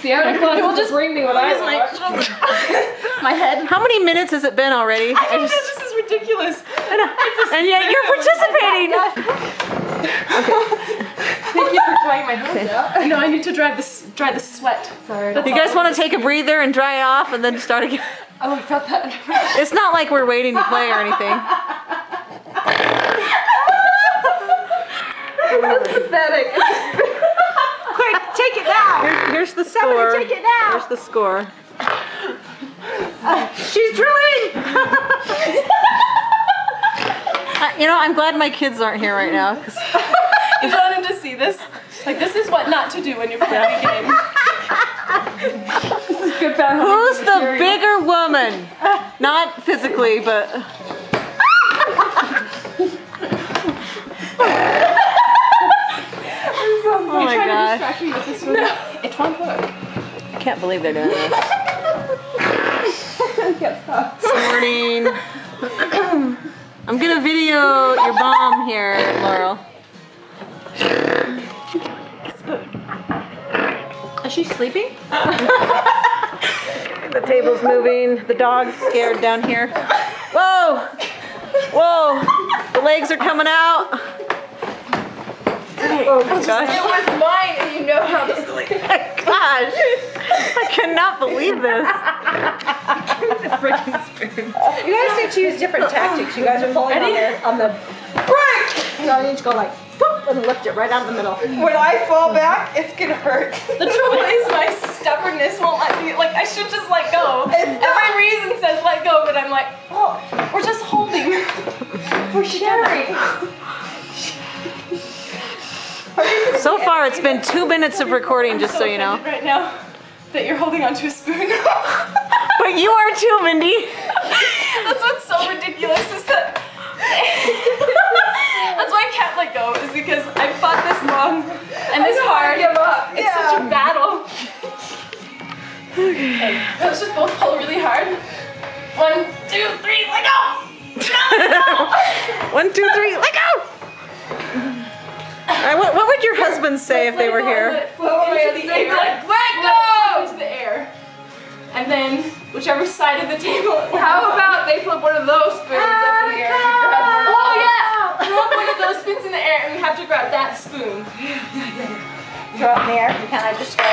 Santa Claus will just bring me what I want. Oh my head. How many minutes has it been already? I don't know, this is ridiculous. and yet you're participating. Thank you for drying my hands out. No, I need to dry this dry the sweat. Sorry. You guys want to take a breather and dry off and then start again? Oh, I would felt that. It's not like we're waiting to play or anything. Pathetic. Quick, take it down. Here- here's the score. Somebody take it down. Here's the score. She's drilling. Uh, you know, I'm glad my kids aren't here right now. 'cause- You want him to see this? Like this is what not to do when you're playing a game. This is good bad. Who's the bigger woman? Not physically, but. My gosh. Distract me with this one. Work. I can't believe they're doing this. Morning. I'm gonna video your mom here, Laurel. Is she sleeping? The table's moving. The dog's scared down here. Whoa! Whoa! The legs are coming out. Oh my gosh. It was mine, and you know how this Gosh! I cannot believe this. You guys need to use different tactics. You guys are pulling on the on the brick. You know, you need to go like boop and lift it right out of the middle. When I fall back, it's gonna hurt. The trouble is my stubbornness won't let me. Like I should just let go. And my reason says let go, but I'm like, oh, we're just holding. We're sharing. So far, it's been two minutes of recording, just so you know. Right now, that you're holding onto a spoon. But you are too, Mindy. That's what's so ridiculous is that. That's why I can't let go, is because I fought this long and this hard. Give up. It's such a battle. Okay. Let's just both pull really hard. One, two, three, let go! One, two, three, let go! All right, what, what would your husband say if they were here? Float away the air. Like, let go! Into the air. And then, whichever side of the table. How about they flip one of those spoons up in the air and you grab one? Oh yeah! Throw up one of those spoons in the air and we have to grab that spoon. Throw it in the air. Can I just go?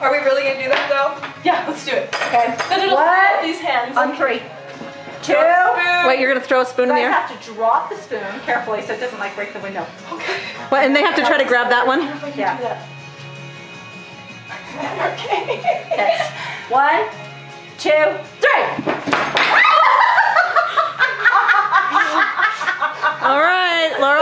Are we really gonna do that though? Yeah, let's do it. Okay. Then it'll One. fall out these hands. On three. Two. Wait, you're gonna throw a spoon You in guys air? have to drop the spoon carefully so it doesn't like break the window. Okay. What, and they have to try to grab that one? Yeah. Okay. Okay. One, two, three. All right, Laurel